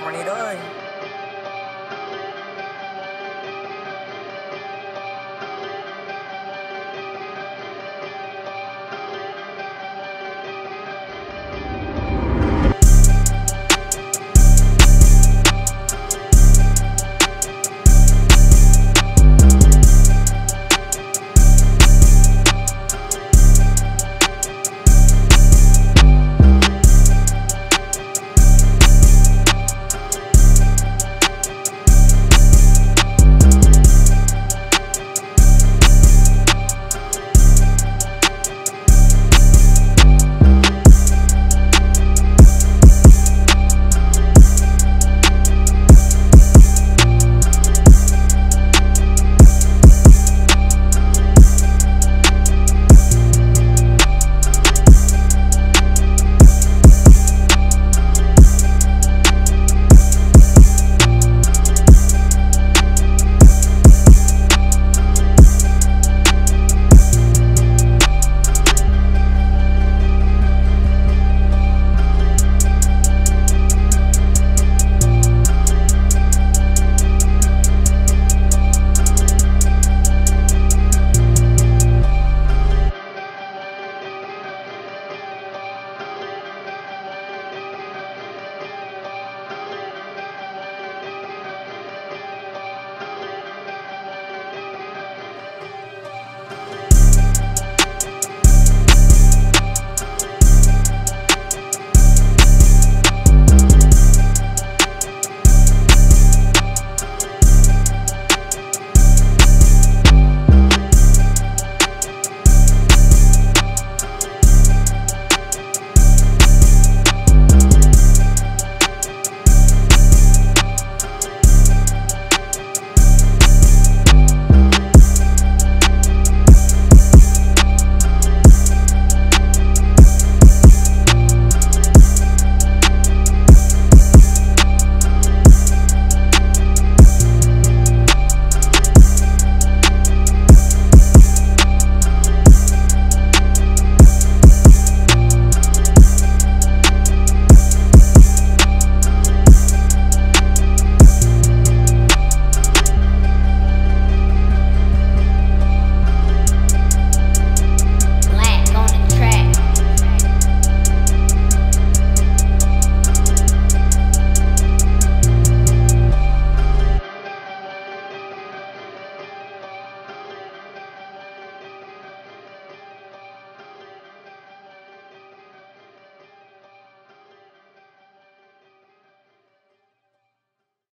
Cornito ơi